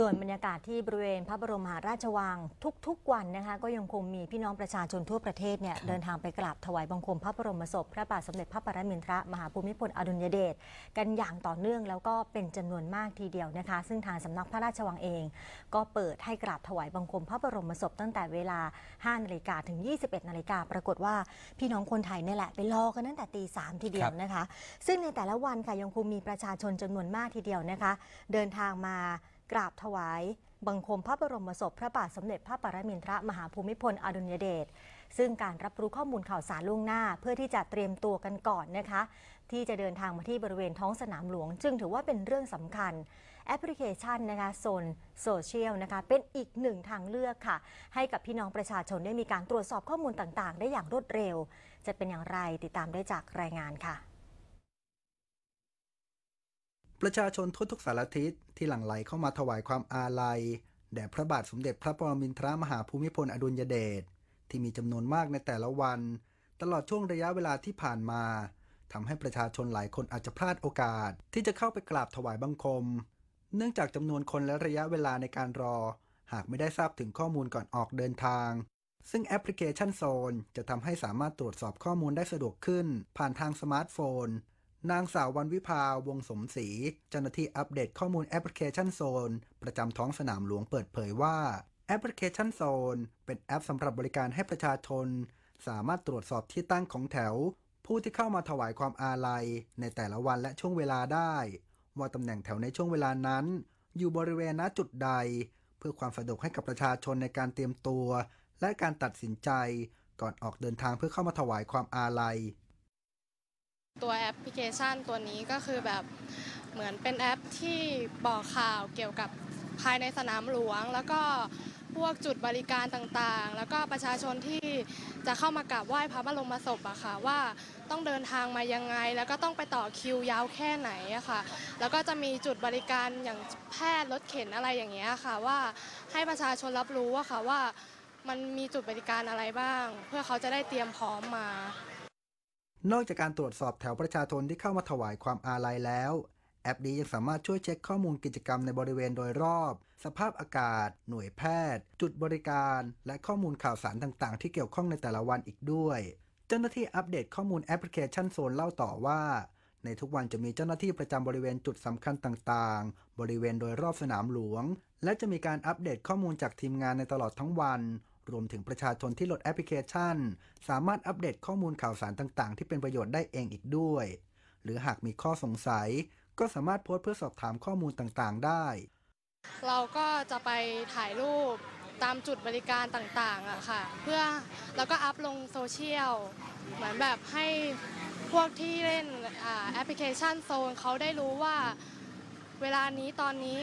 ส่วนบรรยากาศที่บริเวณพระบรมมหาราชวังทุกๆวันนะคะก็ยังคงมีพี่น้องประชาชนทั่วประเทศเนี่ยเดินทางไปกราบถวายบังคมพระบรมศพ พระบาทสมเด็จพระปรมินทรมหาภูมิพลอดุลยเดชกันอย่างต่อเนื่องแล้วก็เป็นจำนวนมากทีเดียวนะคะ ซึ่งทางสำนักพระราชวังเอง ก็เปิดให้กราบถวายบังคมพระบรมศพตั้งแต่เวลา5นาฬิกาถึง 21นาฬิกาปรากฏว่าพี่น้องคนไทยเนี่ยแหละไปรอกันตั้งแต่ตีสามทีเดียวนะคะ ซึ่งในแต่ละวันค่ะยังคงมีประชาชนจำนวนมากทีเดียวนะคะ เดินทางมา กราบถวาย บังคมพระบรมศพพระบาทสมเด็จพระปรมินทรมหาภูมิพลอดุลยเดชซึ่งการรับรู้ข้อมูลข่าวสารล่วงหน้า เพื่อที่จะเตรียมตัวกันก่อนนะคะ ที่จะเดินทางมาที่บริเวณท้องสนามหลวง จึงถือว่าเป็นเรื่องสำคัญแอปพลิเคชันนะคะ Zone Social นะคะเป็นอีกหนึ่งทางเลือกค่ะ ให้กับพี่น้องประชาชนได้มีการตรวจสอบข้อมูลต่างๆ ได้อย่างรวดเร็ว จะเป็นอย่างไรติดตามได้จากรายงานค่ะ ประชาชนทั่วทุกสารทิศที่หลั่งไหลเข้ามาถวายความอาลัยแด่พระบาทสมเด็จพระปรมินทรมหาภูมิพลอดุลยเดชที่มีจำนวนมากในแต่ละวัน ตลอดช่วงระยะเวลาที่ผ่านมาทำให้ประชาชนหลายคนอาจจะพลาดโอกาส ที่จะเข้าไปกราบถวายบังคม เนื่องจากจำนวนคนและระยะเวลาในการรอ หากไม่ได้ทราบถึงข้อมูลก่อนออกเดินทาง ซึ่งแอปพลิเคชันโซนจะทำให้สามารถตรวจสอบข้อมูลได้สะดวกขึ้น ผ่านทางสมาร์ทโฟน นางสาววันวิภาวงสมศรีเจ้าหน้าที่อัปเดตข้อมูลแอปพลิเคชันโซน ประจำท้องสนามหลวงเปิดเผยว่าแอปพลิเคชันโซน เป็นแอปสำหรับบริการให้ประชาชน สามารถตรวจสอบที่ตั้งของแถว ผู้ที่เข้ามาถวายความอาลัย ในแต่ละวันและช่วงเวลาได้ ว่าตำแหน่งแถวในช่วงเวลานั้น อยู่บริเวณณจุดใด เพื่อความสะดวกให้กับประชาชนในการเตรียมตัว และการตัดสินใจ ก่อนออกเดินทางเพื่อเข้ามาถวายความอาลัย ตัวแอปพลิเคชันตัวนี้ก็คือแบบเหมือนเป็นแอปที่บอกข่าวเกี่ยวกับภายในสนามหลวง แล้วก็พวกจุดบริการต่างๆ แล้วก็ประชาชนที่จะเข้ามากราบไหว้พระบรมศพอะค่ะว่าต้องเดินทางมายังไง แล้วก็ต้องไปต่อคิวยาวแค่ไหนอะค่ะ แล้วก็จะมีจุดบริการอย่างแพทย์รถเข็นอะไรอย่างเงี้ยค่ะ ว่าให้ประชาชนรับรู้อะค่ะว่ามันมีจุดบริการอะไรบ้าง เพื่อเขาจะได้เตรียมพร้อมมา นอกจากการตรวจสอบแถวประชาชนที่เข้ามาถวายความอาลัยแล้ว แอปนี้ยังสามารถช่วยเช็คข้อมูลกิจกรรมในบริเวณโดยรอบ สภาพอากาศ หน่วยแพทย์ จุดบริการ และข้อมูลข่าวสารต่างๆ ที่เกี่ยวข้องในแต่ละวันอีกด้วย เจ้าหน้าที่อัปเดตข้อมูลแอปพลิเคชันโซนเล่าต่อว่า ในทุกวันจะมีเจ้าหน้าที่ประจำบริเวณจุดสำคัญต่างๆ บริเวณโดยรอบสนามหลวง และจะมีการอัปเดตข้อมูลจากทีมงานในตลอดทั้งวัน รวมถึงประชาชนที่โหลดแอปพลิเคชัน สามารถอัปเดตข้อมูลข่าวสารต่างๆ ที่เป็นประโยชน์ได้เองอีกด้วย หรือหากมีข้อสงสัย ก็สามารถโพสต์เพื่อสอบถามข้อมูลต่างๆ ได้ เราก็จะไปถ่ายรูปตามจุดบริการต่างๆอะค่ะ เพื่อแล้วก็อัพลงโซเชียลเหมือนแบบให้พวกที่เล่นแอปพลิเคชันโซนเขาได้รู้ว่า เวลานี้ตอนนี้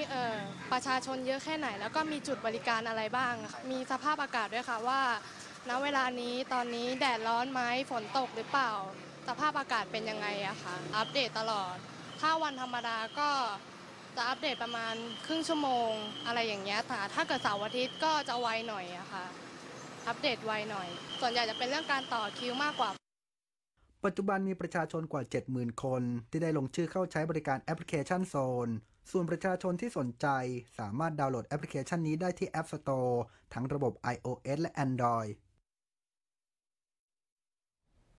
ประชาชนเยอะแค่ไหน แล้วก็มีจุดบริการอะไรบ้างค่ะมีสภาพอากาศด้วยค่ะว่าณเวลานี้ตอนนี้แดดร้อนไหมฝนตกหรือเปล่า สภาพอากาศเป็นยังไงอะค่ะ อัปเดตตลอด ถ้าวันธรรมดาก็จะอัปเดตประมาณครึ่งชั่วโมงอะไรอย่างเงี้ยแต่ถ้าเกิดเสาร์อาทิตย์ก็จะไวหน่อยอะค่ะ อัปเดตไวหน่อย ส่วนใหญ่จะเป็นเรื่องการต่อคิวมากกว่า ปัจจุบันมีประชาชนกว่า 70,000 คน ที่ได้ลงชื่อเข้าใช้บริการแอปพลิเคชันโซน ส่วนประชาชนที่สนใจสามารถดาวน์โหลดแอปพลิเคชันนี้ได้ที่ App Store ทั้งระบบ iOS และ Android